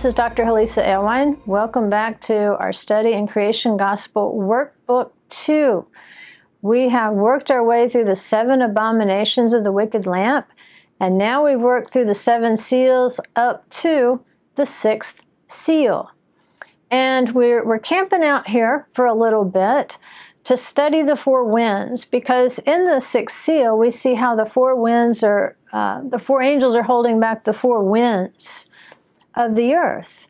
This is Dr. Hollisa Alewine. Welcome back to our study in Creation Gospel Workbook 2. We have worked our way through the seven abominations of the wicked lamp, and now we've worked through the seven seals up to the sixth seal. And we're, we're camping out here for a little bit to study the four winds because in the sixth seal we see how the four winds are, uh, the four angels are holding back the four winds of the earth.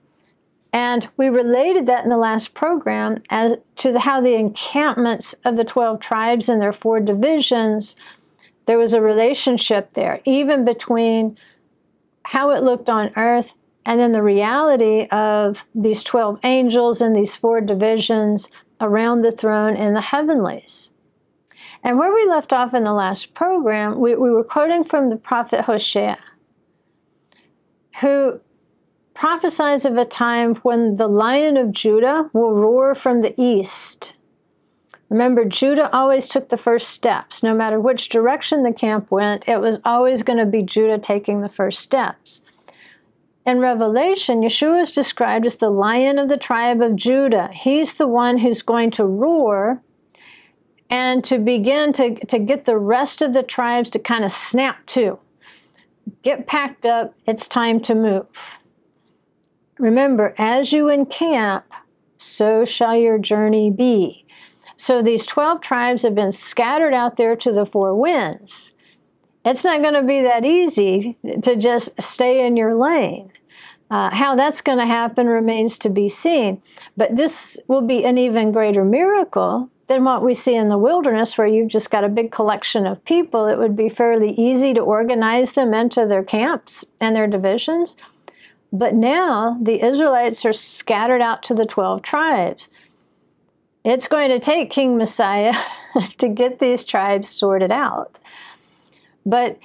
And we related that in the last program as to the, how the encampments of the 12 tribes and their four divisions, there was a relationship there, even between how it looked on earth and then the reality of these 12 angels and these four divisions around the throne in the heavenlies. And where we left off in the last program, we, we were quoting from the prophet Hosea, who prophesies of a time when the lion of Judah will roar from the east. Remember, Judah always took the first steps. No matter which direction the camp went, it was always going to be Judah taking the first steps. In Revelation, Yeshua is described as the lion of the tribe of Judah. He's the one who's going to roar and to begin to, to get the rest of the tribes to kind of snap to. Get packed up, it's time to move. Remember, as you encamp, so shall your journey be. So these 12 tribes have been scattered out there to the four winds. It's not going to be that easy to just stay in your lane. Uh, how that's going to happen remains to be seen. But this will be an even greater miracle than what we see in the wilderness, where you've just got a big collection of people. It would be fairly easy to organize them into their camps and their divisions. But now the Israelites are scattered out to the 12 tribes. It's going to take King Messiah to get these tribes sorted out. But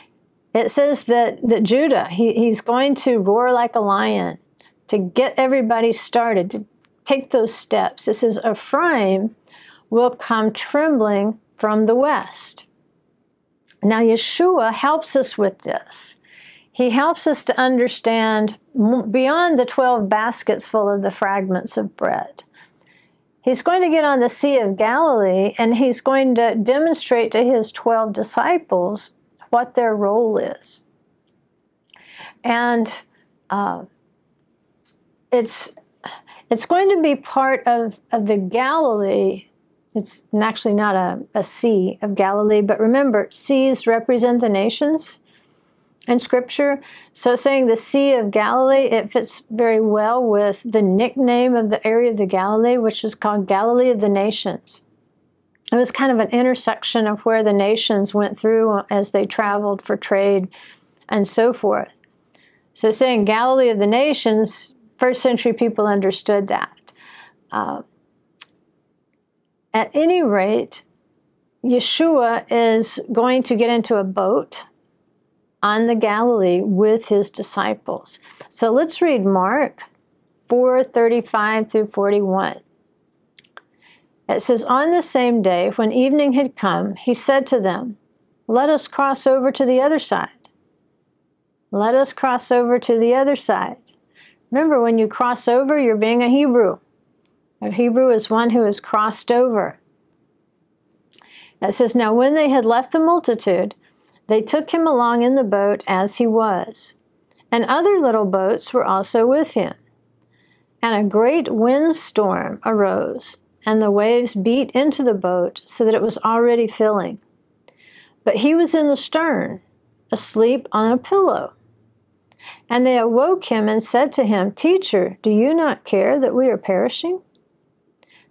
it says that, that Judah, he, he's going to roar like a lion to get everybody started, to take those steps. It says Ephraim will come trembling from the west. Now, Yeshua helps us with this he helps us to understand beyond the 12 baskets full of the fragments of bread. He's going to get on the Sea of Galilee and he's going to demonstrate to his 12 disciples what their role is. And uh, it's, it's going to be part of, of the Galilee. It's actually not a, a sea of Galilee, but remember, seas represent the nations in scripture. So saying the Sea of Galilee, it fits very well with the nickname of the area of the Galilee, which is called Galilee of the Nations. It was kind of an intersection of where the nations went through as they traveled for trade and so forth. So saying Galilee of the Nations, first century people understood that. Uh, at any rate, Yeshua is going to get into a boat on the Galilee with his disciples. So let's read Mark 4 35 through 41. It says, On the same day, when evening had come, he said to them, Let us cross over to the other side. Let us cross over to the other side. Remember, when you cross over, you're being a Hebrew. A Hebrew is one who has crossed over. It says, Now when they had left the multitude, they took him along in the boat as he was, and other little boats were also with him. And a great windstorm arose, and the waves beat into the boat so that it was already filling. But he was in the stern, asleep on a pillow. And they awoke him and said to him, Teacher, do you not care that we are perishing?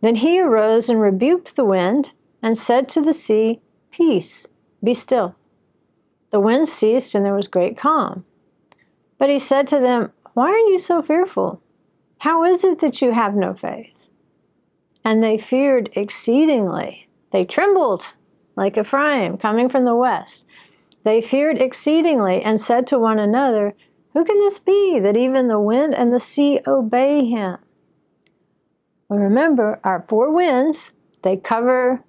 Then he arose and rebuked the wind and said to the sea, Peace, be still. The wind ceased and there was great calm. But he said to them, Why are you so fearful? How is it that you have no faith? And they feared exceedingly. They trembled like Ephraim coming from the west. They feared exceedingly and said to one another, Who can this be that even the wind and the sea obey him? Well, remember, our four winds, they cover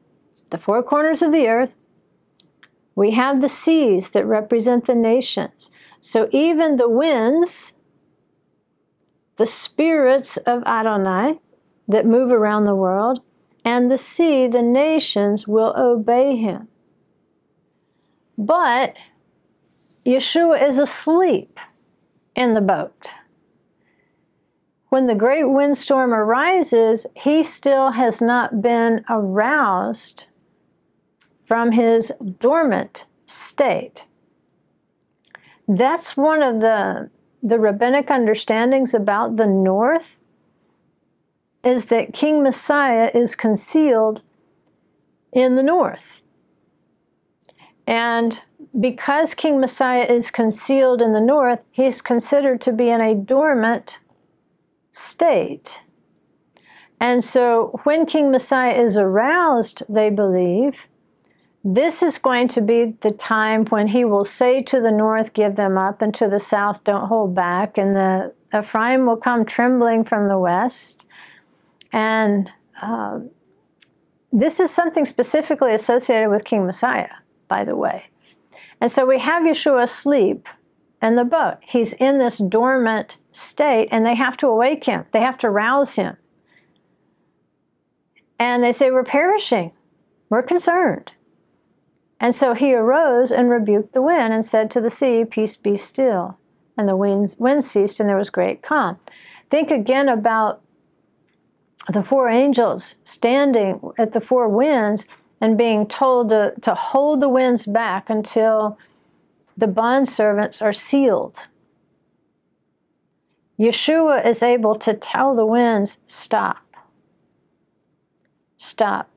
the four corners of the earth, we have the seas that represent the nations. So even the winds the spirits of Adonai that move around the world, and the sea, the nations will obey him. But Yeshua is asleep in the boat. When the great windstorm arises, he still has not been aroused from his dormant state. That's one of the, the rabbinic understandings about the north is that King Messiah is concealed in the north. And because King Messiah is concealed in the north, he's considered to be in a dormant state. And so when King Messiah is aroused, they believe, this is going to be the time when he will say to the north, Give them up, and to the south, Don't hold back. And the Ephraim will come trembling from the west. And uh, this is something specifically associated with King Messiah, by the way. And so we have Yeshua asleep in the boat. He's in this dormant state, and they have to awake him, they have to rouse him. And they say, We're perishing, we're concerned. And so he arose and rebuked the wind and said to the sea, Peace be still. And the winds, wind ceased, and there was great calm. Think again about the four angels standing at the four winds and being told to, to hold the winds back until the bondservants are sealed. Yeshua is able to tell the winds, Stop. Stop.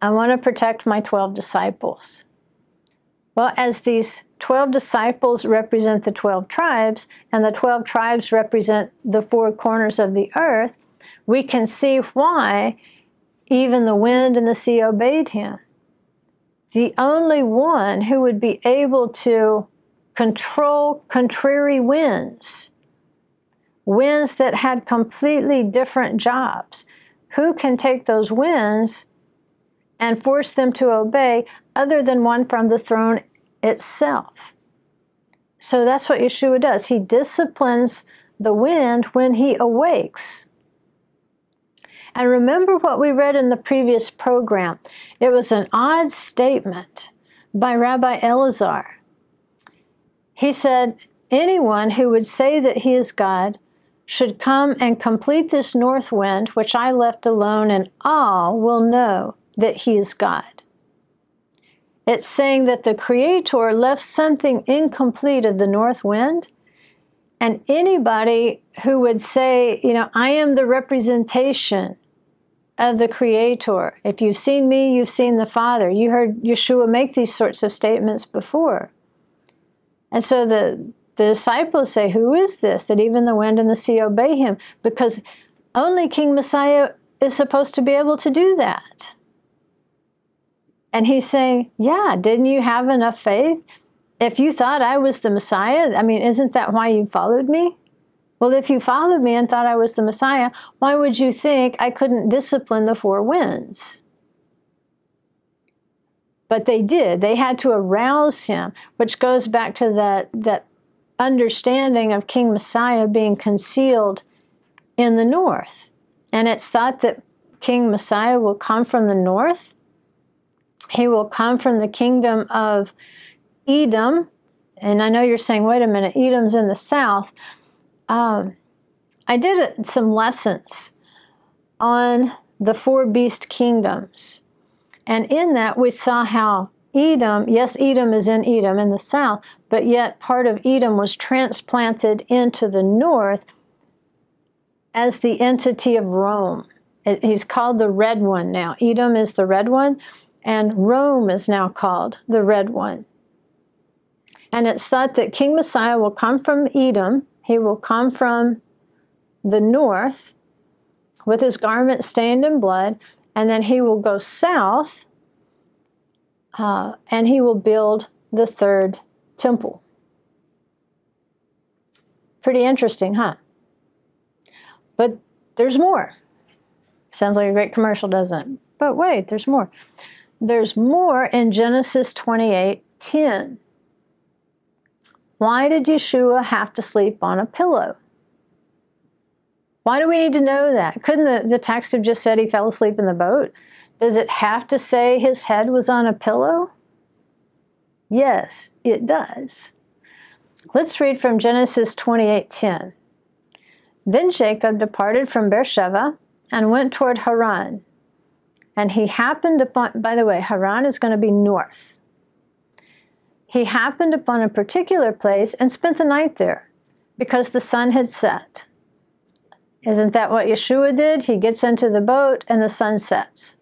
I want to protect my 12 disciples. Well, as these 12 disciples represent the 12 tribes, and the 12 tribes represent the four corners of the earth, we can see why even the wind and the sea obeyed him. The only one who would be able to control contrary winds, winds that had completely different jobs. Who can take those winds and force them to obey other than one from the throne itself. So that's what Yeshua does. He disciplines the wind when he awakes. And remember what we read in the previous program. It was an odd statement by Rabbi Elazar. He said, Anyone who would say that he is God should come and complete this north wind, which I left alone, and all will know that he is God. It's saying that the Creator left something incomplete of the north wind. And anybody who would say, you know, I am the representation of the Creator. If you've seen me, you've seen the Father. You heard Yeshua make these sorts of statements before. And so the, the disciples say, Who is this that even the wind and the sea obey him? Because only King Messiah is supposed to be able to do that. And he's saying, Yeah, didn't you have enough faith? If you thought I was the Messiah, I mean, isn't that why you followed me? Well, if you followed me and thought I was the Messiah, why would you think I couldn't discipline the four winds? But they did. They had to arouse him, which goes back to that, that understanding of King Messiah being concealed in the north. And it's thought that King Messiah will come from the north he will come from the kingdom of Edom. And I know you're saying, wait a minute, Edom's in the south. Um, I did some lessons on the four beast kingdoms. And in that, we saw how Edom, yes, Edom is in Edom in the south, but yet part of Edom was transplanted into the north as the entity of Rome. He's called the red one now. Edom is the red one and Rome is now called the Red One. And it's thought that King Messiah will come from Edom, he will come from the north with his garment stained in blood, and then he will go south uh, and he will build the third temple. Pretty interesting, huh? But there's more. Sounds like a great commercial, doesn't it? But wait, there's more. There's more in Genesis 28 10. Why did Yeshua have to sleep on a pillow? Why do we need to know that? Couldn't the, the text have just said he fell asleep in the boat? Does it have to say his head was on a pillow? Yes, it does. Let's read from Genesis 28:10. Then Jacob departed from Beersheba and went toward Haran. And he happened upon, by the way, Haran is going to be north. He happened upon a particular place and spent the night there because the sun had set. Isn't that what Yeshua did? He gets into the boat and the sun sets.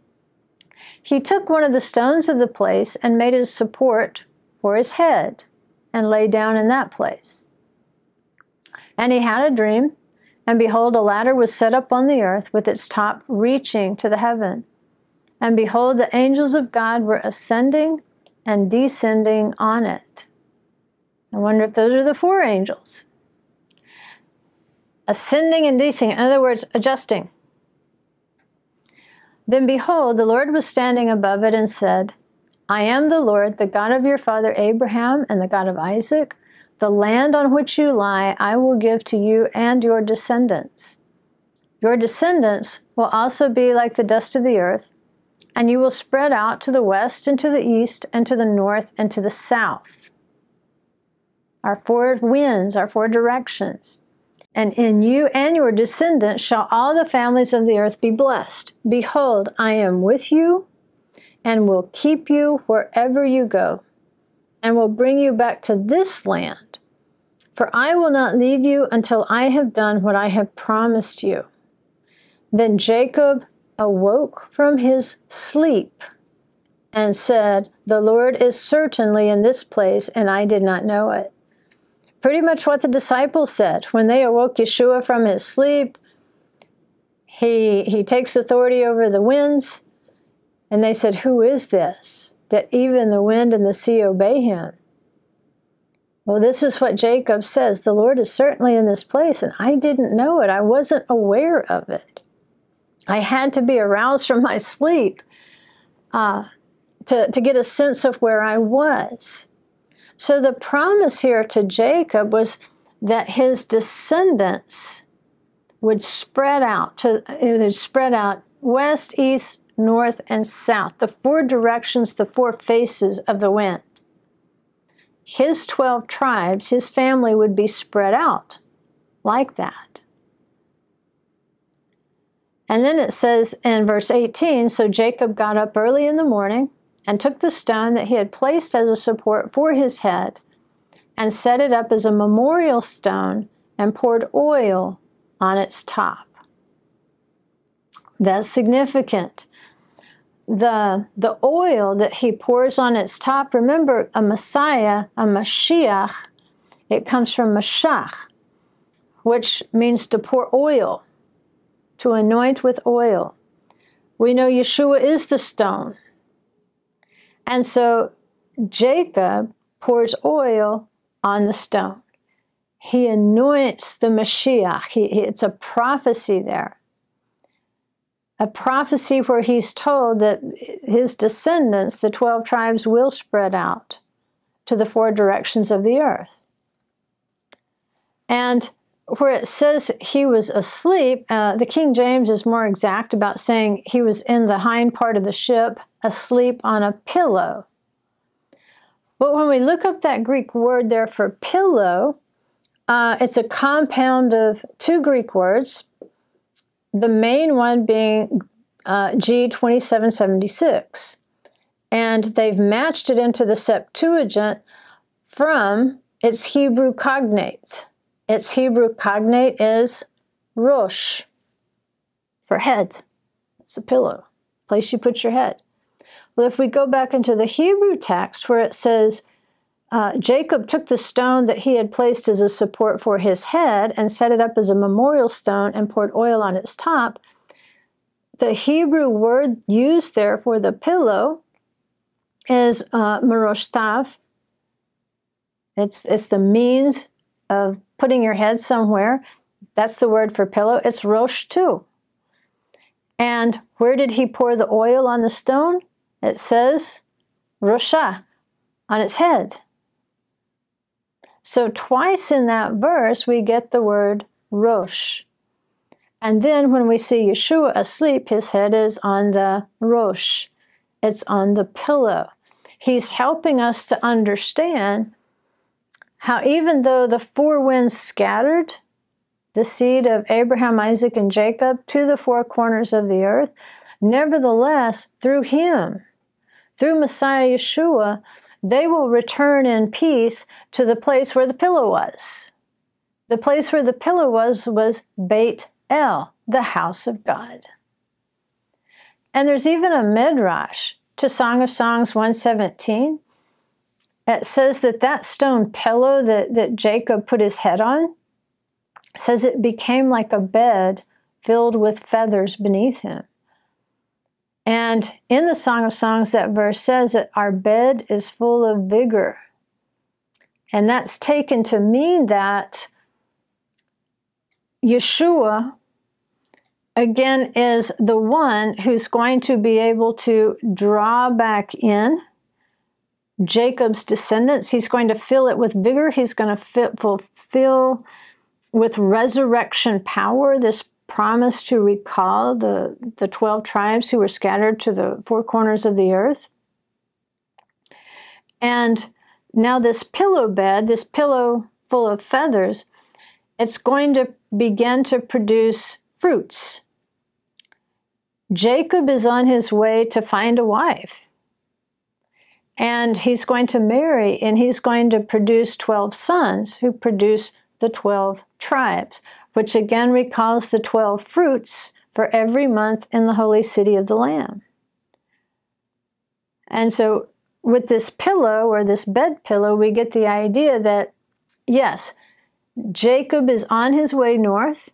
He took one of the stones of the place and made it a support for his head and lay down in that place. And he had a dream, and behold, a ladder was set up on the earth with its top reaching to the heaven. And behold, the angels of God were ascending and descending on it. I wonder if those are the four angels. Ascending and descending, in other words, adjusting. Then behold, the Lord was standing above it and said, I am the Lord, the God of your father Abraham and the God of Isaac. The land on which you lie I will give to you and your descendants. Your descendants will also be like the dust of the earth, and you will spread out to the west and to the east and to the north and to the south. Our four winds, our four directions. And in you and your descendants shall all the families of the earth be blessed. Behold, I am with you and will keep you wherever you go, and will bring you back to this land. For I will not leave you until I have done what I have promised you. Then Jacob awoke from his sleep and said, The Lord is certainly in this place, and I did not know it. Pretty much what the disciples said. When they awoke Yeshua from his sleep, he, he takes authority over the winds and they said, Who is this? That even the wind and the sea obey him. Well, this is what Jacob says The Lord is certainly in this place, and I didn't know it. I wasn't aware of it. I had to be aroused from my sleep uh, to, to get a sense of where I was. So the promise here to Jacob was that his descendants would spread out to it would spread out west, east, north, and south, the four directions, the four faces of the wind. His 12 tribes, his family would be spread out like that. And then it says in verse 18 So Jacob got up early in the morning and took the stone that he had placed as a support for his head and set it up as a memorial stone and poured oil on its top. That's significant the the oil that he pours on its top. Remember, a Messiah, a Mashiach, it comes from Mashach, which means to pour oil, to anoint with oil. We know Yeshua is the stone. And so Jacob pours oil on the stone. He anoints the Mashiach. He, it's a prophecy there a prophecy where he's told that his descendants, the 12 tribes, will spread out to the four directions of the earth. And where it says he was asleep, uh, the King James is more exact about saying he was in the hind part of the ship, asleep on a pillow. But when we look up that Greek word there for pillow, uh, it's a compound of two Greek words, the main one being uh, G2776. And they've matched it into the Septuagint from its Hebrew cognate. Its Hebrew cognate is Rosh, for head. It's a pillow, place you put your head. Well, if we go back into the Hebrew text where it says, uh, Jacob took the stone that he had placed as a support for his head and set it up as a memorial stone and poured oil on its top. The Hebrew word used there for the pillow is uh, maroshtav. It's, it's the means of putting your head somewhere. That's the word for pillow. It's rosh too. And where did he pour the oil on the stone? It says rosha, on its head. So, twice in that verse, we get the word Rosh. And then when we see Yeshua asleep, his head is on the rosh, it's on the pillow. He's helping us to understand how even though the four winds scattered the seed of Abraham, Isaac, and Jacob to the four corners of the earth, nevertheless, through him, through Messiah Yeshua, they will return in peace to the place where the pillow was. The place where the pillow was was Beit El, the house of God. And there's even a midrash to Song of Songs 117. It says that that stone pillow that, that Jacob put his head on says it became like a bed filled with feathers beneath him. And in the Song of Songs, that verse says that our bed is full of vigor. And that's taken to mean that Yeshua, again, is the one who's going to be able to draw back in Jacob's descendants. He's going to fill it with vigor. He's going to fulfill with resurrection power this promise to recall the, the 12 tribes who were scattered to the four corners of the earth. And now, this pillow bed, this pillow full of feathers, it's going to begin to produce fruits. Jacob is on his way to find a wife. And he's going to marry, and he's going to produce 12 sons who produce the 12 tribes, which again recalls the 12 fruits for every month in the holy city of the Lamb. And so, with this pillow or this bed pillow, we get the idea that yes, Jacob is on his way north.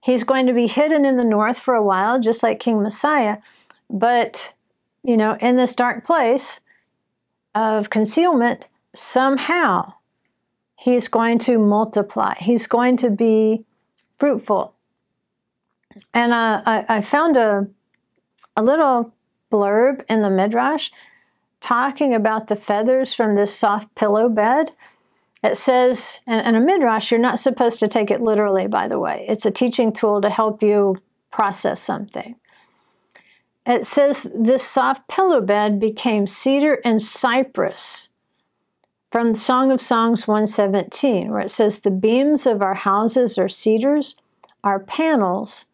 He's going to be hidden in the north for a while, just like King Messiah. But, you know, in this dark place of concealment, somehow he's going to multiply. He's going to be fruitful. And uh, I, I found a, a little blurb in the Midrash talking about the feathers from this soft pillow bed it says, and, a midrash, you're not supposed to take it literally, by the way. It's a teaching tool to help you process something. It says, this soft pillow bed became cedar and cypress from Song of Songs 117, where it says, The beams of our houses are cedars, our panels,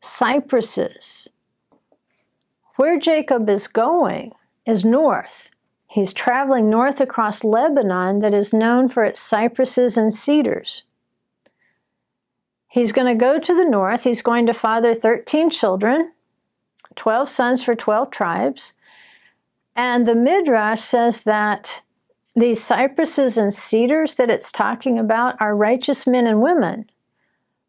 cypresses. Where Jacob is going is north. He's traveling north across Lebanon, that is known for its cypresses and cedars. He's going to go to the north. He's going to father 13 children, 12 sons for 12 tribes. And the Midrash says that these cypresses and cedars that it's talking about are righteous men and women,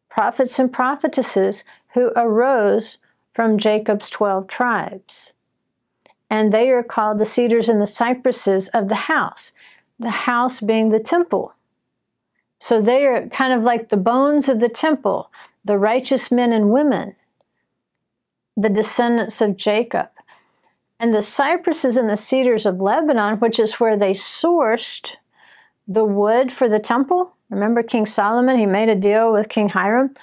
prophets and prophetesses who arose from Jacob's 12 tribes and they are called the cedars and the cypresses of the house, the house being the temple. So they are kind of like the bones of the temple, the righteous men and women, the descendants of Jacob. And the cypresses and the cedars of Lebanon, which is where they sourced the wood for the temple. Remember King Solomon? He made a deal with King Hiram.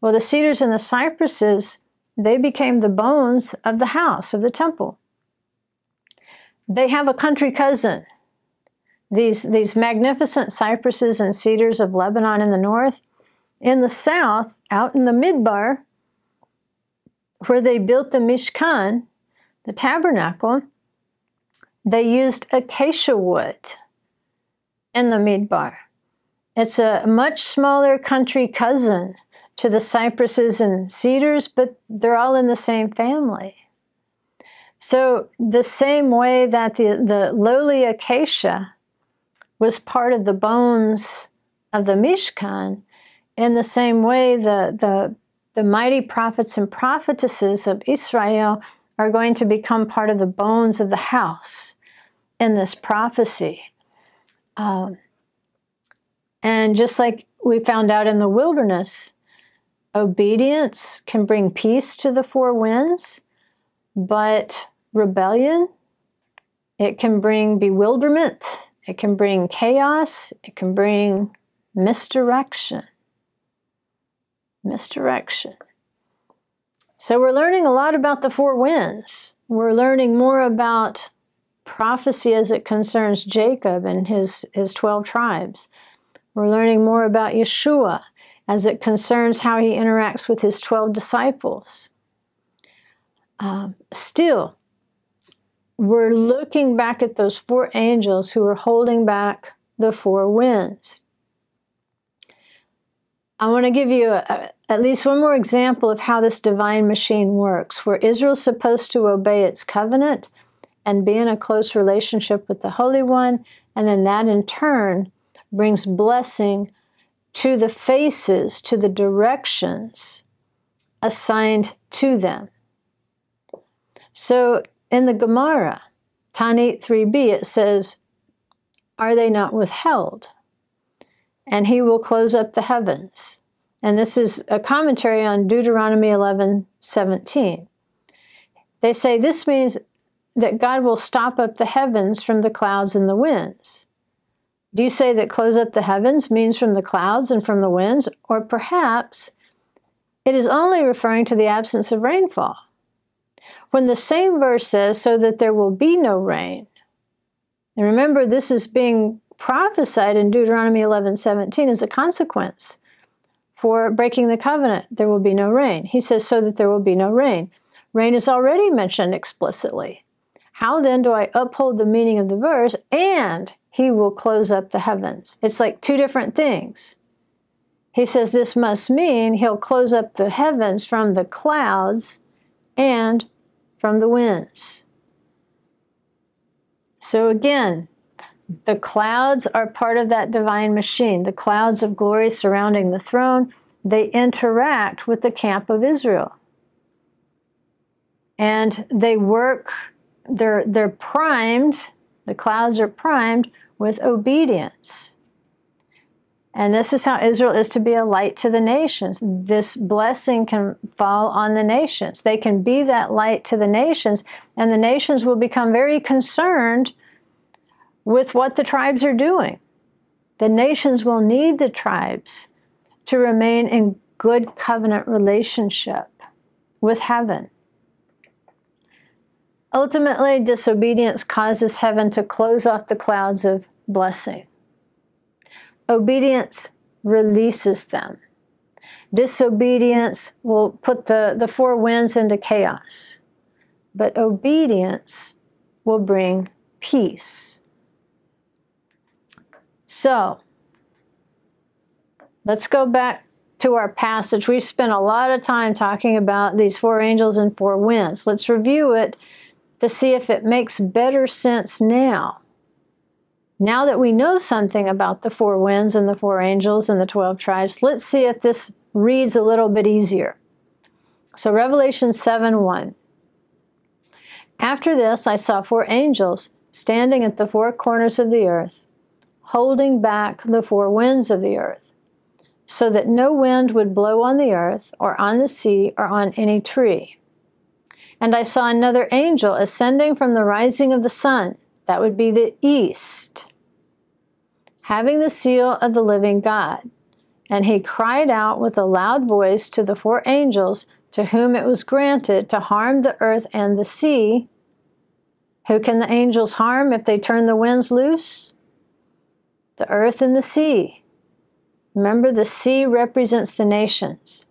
Well, the cedars and the cypresses, they became the bones of the house, of the temple they have a country cousin. These, these magnificent cypresses and cedars of Lebanon in the north. In the south, out in the Midbar, where they built the Mishkan, the tabernacle, they used acacia wood in the Midbar. It's a much smaller country cousin to the cypresses and cedars, but they're all in the same family. So, the same way that the, the lowly acacia was part of the bones of the Mishkan, in the same way, the, the, the mighty prophets and prophetesses of Israel are going to become part of the bones of the house in this prophecy. Um, and just like we found out in the wilderness, obedience can bring peace to the four winds but rebellion, it can bring bewilderment, it can bring chaos, it can bring misdirection. Misdirection. So we're learning a lot about the four winds. We're learning more about prophecy as it concerns Jacob and his, his 12 tribes. We're learning more about Yeshua as it concerns how he interacts with his 12 disciples. Um, still, we're looking back at those four angels who are holding back the four winds. I want to give you a, a, at least one more example of how this divine machine works, where Israel's supposed to obey its covenant and be in a close relationship with the Holy One, and then that in turn brings blessing to the faces, to the directions assigned to them. So in the Gemara, Taanit 3b, it says, Are they not withheld? And he will close up the heavens. And this is a commentary on Deuteronomy 11 17. They say this means that God will stop up the heavens from the clouds and the winds. Do you say that close up the heavens means from the clouds and from the winds? Or perhaps it is only referring to the absence of rainfall? when the same verse says, so that there will be no rain. And remember, this is being prophesied in Deuteronomy 11 17 as a consequence for breaking the covenant. There will be no rain. He says, so that there will be no rain. Rain is already mentioned explicitly. How then do I uphold the meaning of the verse and he will close up the heavens? It's like two different things. He says this must mean he'll close up the heavens from the clouds and from the winds. So again, the clouds are part of that divine machine. The clouds of glory surrounding the throne, they interact with the camp of Israel. And they work, they're, they're primed, the clouds are primed with obedience. And this is how Israel is to be a light to the nations. This blessing can fall on the nations. They can be that light to the nations, and the nations will become very concerned with what the tribes are doing. The nations will need the tribes to remain in good covenant relationship with heaven. Ultimately, disobedience causes heaven to close off the clouds of blessing. Obedience releases them. Disobedience will put the, the four winds into chaos. But obedience will bring peace. So, let's go back to our passage. We've spent a lot of time talking about these four angels and four winds. Let's review it to see if it makes better sense now. Now that we know something about the four winds and the four angels and the 12 tribes, let's see if this reads a little bit easier. So, Revelation 7 1. After this, I saw four angels standing at the four corners of the earth, holding back the four winds of the earth, so that no wind would blow on the earth, or on the sea, or on any tree. And I saw another angel ascending from the rising of the sun, that would be the east, having the seal of the living God. And he cried out with a loud voice to the four angels to whom it was granted to harm the earth and the sea. Who can the angels harm if they turn the winds loose? The earth and the sea. Remember, the sea represents the nations.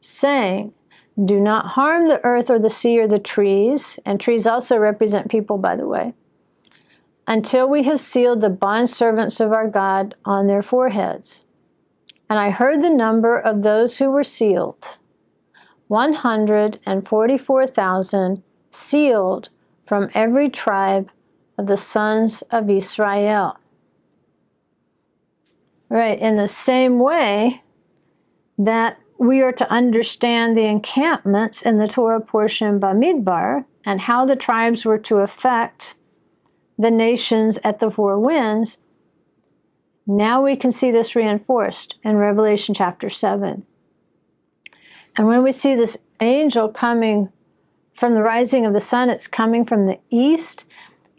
Saying, Do not harm the earth or the sea or the trees, and trees also represent people, by the way until we have sealed the bondservants of our God on their foreheads. And I heard the number of those who were sealed 144,000 sealed from every tribe of the sons of Israel. Right, in the same way that we are to understand the encampments in the Torah portion Bamidbar and how the tribes were to affect the nations at the four winds, now we can see this reinforced in Revelation chapter 7. And when we see this angel coming from the rising of the sun, it's coming from the east,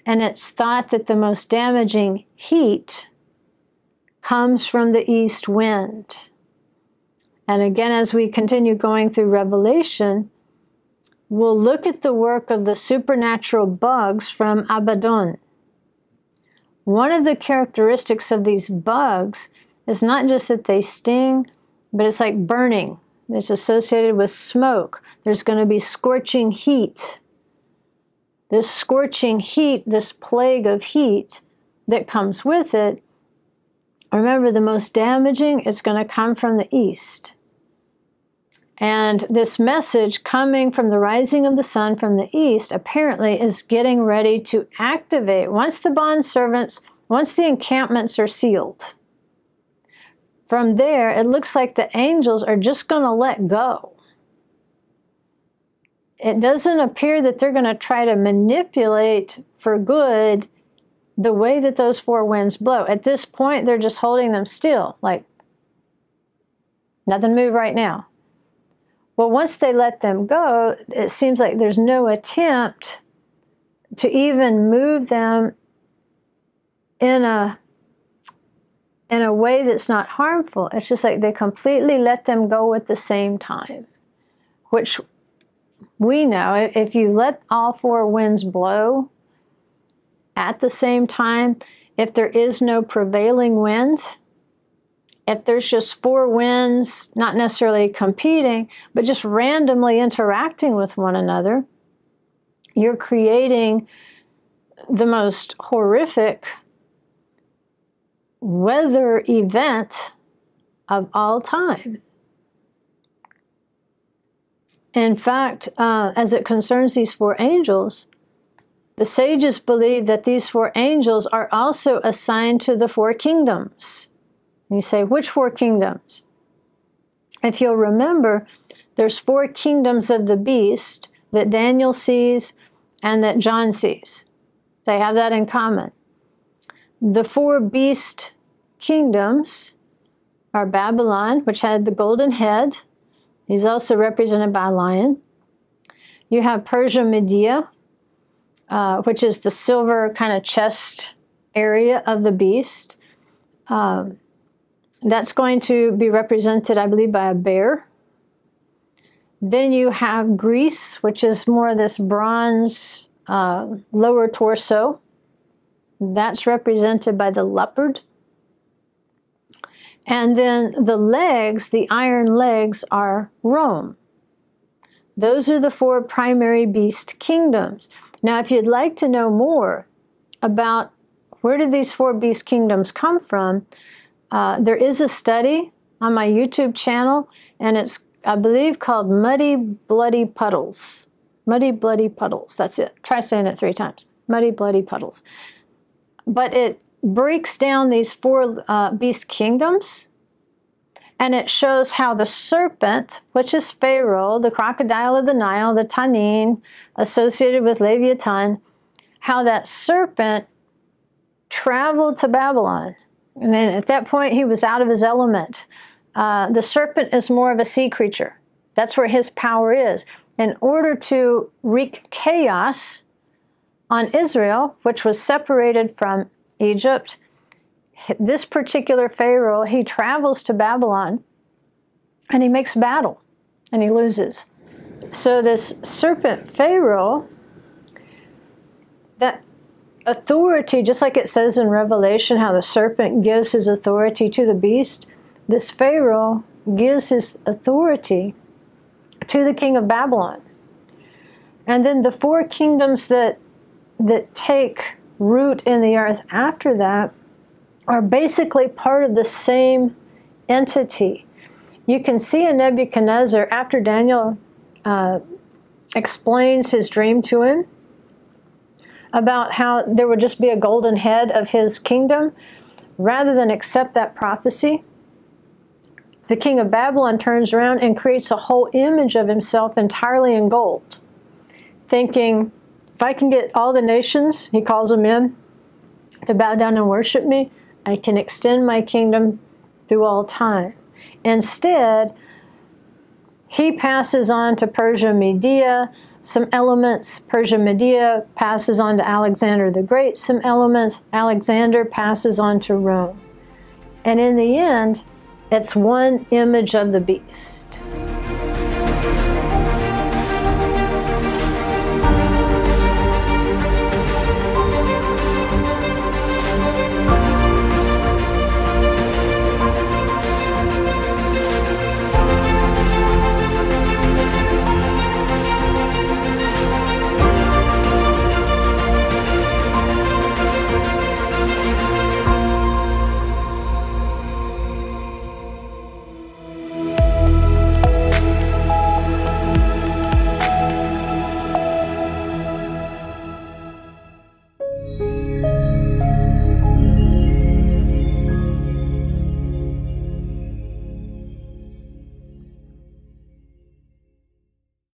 and it's thought that the most damaging heat comes from the east wind. And again, as we continue going through Revelation, we'll look at the work of the supernatural bugs from Abaddon. One of the characteristics of these bugs is not just that they sting, but it's like burning. It's associated with smoke. There's going to be scorching heat. This scorching heat, this plague of heat that comes with it, remember the most damaging is going to come from the east. And this message coming from the rising of the sun from the east apparently is getting ready to activate once the bond servants, once the encampments are sealed. From there, it looks like the angels are just going to let go. It doesn't appear that they're going to try to manipulate for good the way that those four winds blow. At this point, they're just holding them still, like nothing move right now. Well, once they let them go, it seems like there's no attempt to even move them in a in a way that's not harmful. It's just like they completely let them go at the same time, which we know if you let all four winds blow at the same time, if there is no prevailing winds, if there's just four winds, not necessarily competing, but just randomly interacting with one another, you're creating the most horrific weather event of all time. In fact, uh, as it concerns these four angels, the sages believe that these four angels are also assigned to the four kingdoms. You say, which four kingdoms? If you'll remember, there's four kingdoms of the beast that Daniel sees and that John sees. They have that in common. The four beast kingdoms are Babylon, which had the golden head. He's also represented by a lion. You have Persia Media, uh, which is the silver kind of chest area of the beast. Um, that's going to be represented, I believe, by a bear. Then you have Greece, which is more of this bronze uh, lower torso. That's represented by the leopard. And then the legs, the iron legs, are Rome. Those are the four primary beast kingdoms. Now, if you'd like to know more about where did these four beast kingdoms come from, uh, there is a study on my YouTube channel, and it's, I believe, called Muddy Bloody Puddles. Muddy Bloody Puddles. That's it. Try saying it three times. Muddy Bloody Puddles. But it breaks down these four uh, beast kingdoms, and it shows how the serpent, which is Pharaoh, the crocodile of the Nile, the Tannin, associated with Leviathan, how that serpent traveled to Babylon and then at that point, he was out of his element. Uh, the serpent is more of a sea creature. That's where his power is. In order to wreak chaos on Israel, which was separated from Egypt, this particular Pharaoh, he travels to Babylon and he makes battle and he loses. So, this serpent Pharaoh, that authority, just like it says in Revelation how the serpent gives his authority to the beast, this Pharaoh gives his authority to the king of Babylon. And then the four kingdoms that that take root in the earth after that are basically part of the same entity. You can see in Nebuchadnezzar after Daniel uh, explains his dream to him about how there would just be a golden head of his kingdom, rather than accept that prophecy, the king of Babylon turns around and creates a whole image of himself entirely in gold, thinking, if I can get all the nations, he calls them in, to bow down and worship me, I can extend my kingdom through all time. Instead, he passes on to Persia Media, some elements. Persia Media passes on to Alexander the Great, some elements. Alexander passes on to Rome. And in the end, It's one image of the beast.